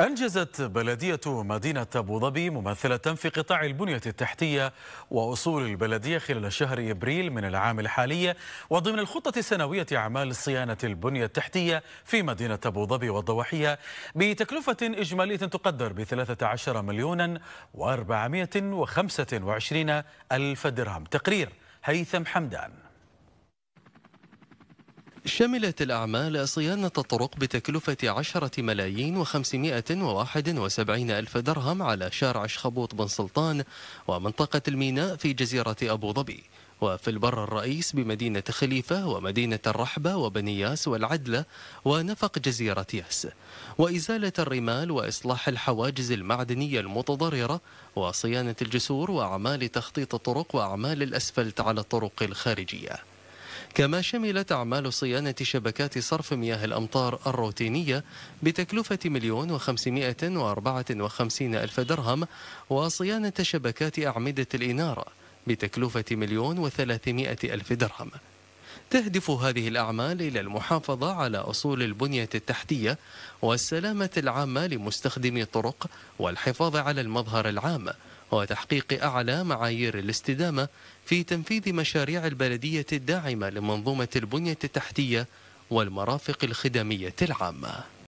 أنجزت بلدية مدينة أبو ظبي ممثلة في قطاع البنية التحتية وأصول البلدية خلال شهر إبريل من العام الحالي وضمن الخطة السنوية أعمال صيانة البنية التحتية في مدينة أبو ظبي والضواحية بتكلفة إجمالية تقدر ب 13 مليون و425 ألف درهم. تقرير هيثم حمدان. شملت الأعمال صيانة الطرق بتكلفة عشرة ملايين وخمسمائة وواحد وسبعين ألف درهم على شارع شخبوط بن سلطان ومنطقة الميناء في جزيرة أبو ظبي. وفي البر الرئيس بمدينة خليفة ومدينة الرحبة وبنياس والعدلة ونفق جزيرة ياس. وإزالة الرمال وإصلاح الحواجز المعدنية المتضررة وصيانة الجسور وأعمال تخطيط الطرق وأعمال الأسفلت على الطرق الخارجية. كما شملت أعمال صيانة شبكات صرف مياه الأمطار الروتينية بتكلفة مليون وخمسمائة وأربعة وخمسين ألف درهم وصيانة شبكات أعمدة الإنارة بتكلفة مليون وثلاثمائة ألف درهم. تهدف هذه الأعمال إلى المحافظة على أصول البنية التحتية والسلامة العامة لمستخدمي الطرق والحفاظ على المظهر العام وتحقيق أعلى معايير الاستدامة في تنفيذ مشاريع البلدية الداعمة لمنظومة البنية التحتية والمرافق الخدمية العامة.